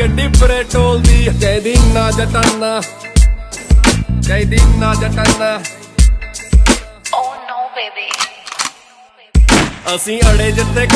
ਗੱਡੀ ਪਰੇ ਟੋਲਦੀ ਕਹਿੰਦੀ ਨਾ ਜਟਾਨਾ ਕਹਿੰਦੀ ਨਾ ਜਟਾਨਾ Oh no, baby. ਅਸੀਂ ਅੜੇ ਜਿੱਤੇ